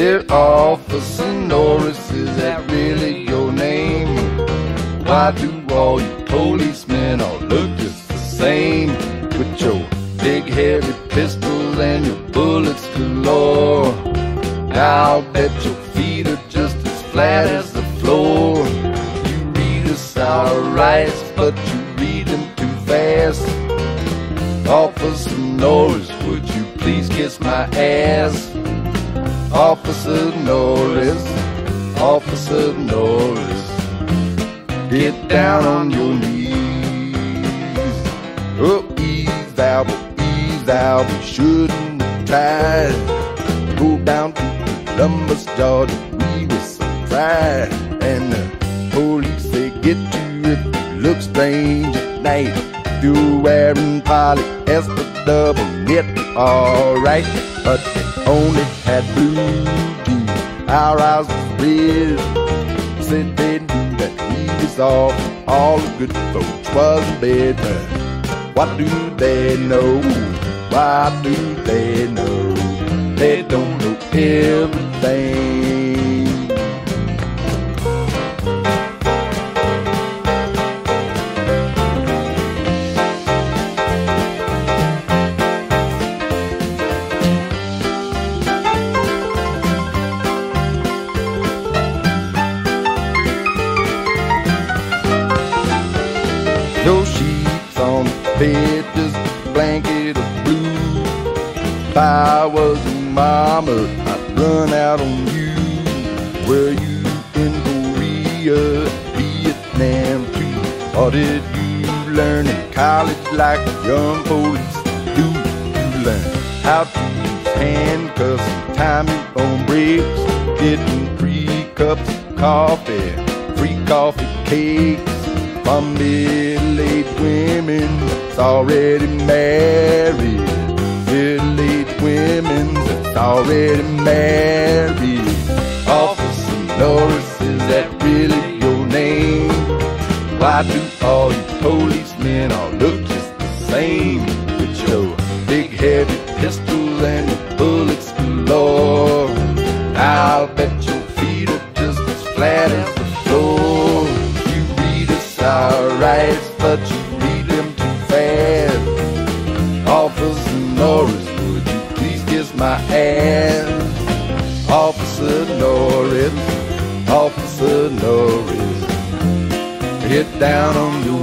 Officer Norris, is that really your name? Why do all you policemen all look just the same? With your big heavy pistol and your bullets galore. I'll bet your feet are just as flat as the floor. You read us our rights, but you read them too fast. Officer Norris, would you please kiss my ass? Officer Norris, Officer Norris, get down on your knees. Oh, ease thou, ease thou, we shouldn't have tried. Go down to Columbus, Georgia, we were surprised. And the police, they get you if you look strange at night. You're wearing polyester double knit, alright. But they only had jeans, our eyes was red. Said they knew that we was off, all the good folks was in bed. But what do they know? What do they know? They don't know everything. No sheets on the bed, just a blanket of blue. If I was a mama, I'd run out on you. Were you in Korea, Vietnam too? Or did you learn in college like young police do? You learn how to use handcuffs and time your own breaks. Getting free cups of coffee, free coffee cakes from middle-aged women that's already married. Middle-aged women that's already married. Officer Norris, is that really your name? Why do all you policemen all look just the same? With your big heavy pistol and your bullets galore. I'll bet your feet are just as flat as Norris, would you please kiss my ass? Officer Norris, Officer Norris, get down on your